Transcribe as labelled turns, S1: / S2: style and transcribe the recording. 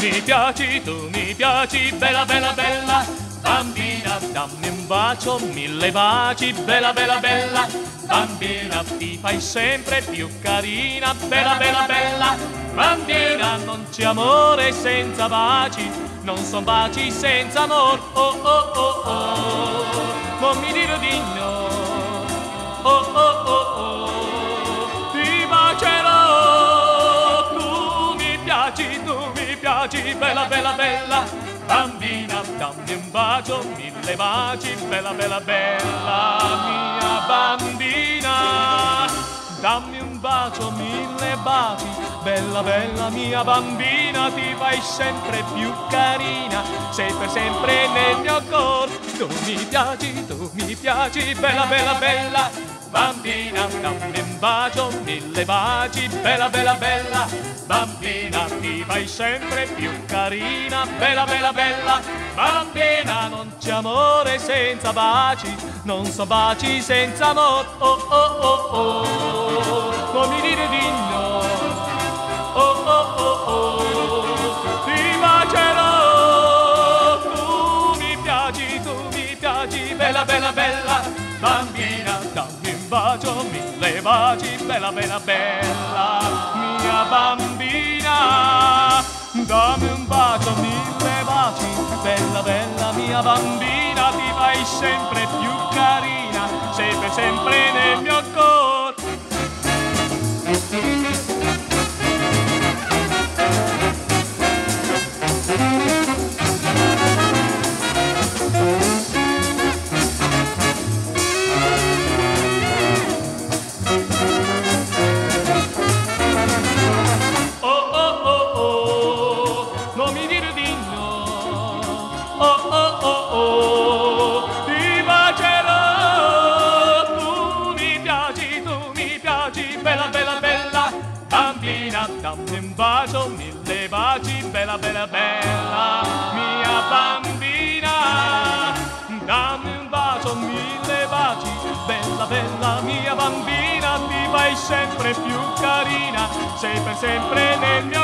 S1: Mi piaci, tu mi piaci, bella, bella, bella, bambina, dammi un bacio, mille baci, bella, bella, bella, bambina, ti fai sempre più carina, bella, bella, bella, bambina, non c'è amore senza baci, non son baci senza amor, oh, oh, oh, oh, non mi dire di no, bella, bella, bella, bambina, dammi un bacio, mille baci, bella, bella, bella, mia bambina, dammi un bacio, mille baci, bella, bella, mia bambina, ti fai sempre più carina, sei per sempre nel mio cor, tu mi piaci, tu mi piaci, bella, bella, bella, Bambina, dammi un bacio, mille baci, bella, bella, bella. Bambina, ti fai sempre più carina, bella, bella, bella. Bambina, non c'è amore senza baci, non so baci senza amor. Oh, oh, oh, oh, mi dire di bacio, mille baci, bella, bella, bella, mia bambina. Dammi un bacio, mille baci, bella, bella, mia bambina, ti fai sempre più carina, sei per sempre nel mio cor. Dammi un bacio, mille baci, bella bella bella. Mia bambina, dammi un bacio, mille baci, bella bella mia bambina, ti fai sempre più carina, sei per sempre nel mio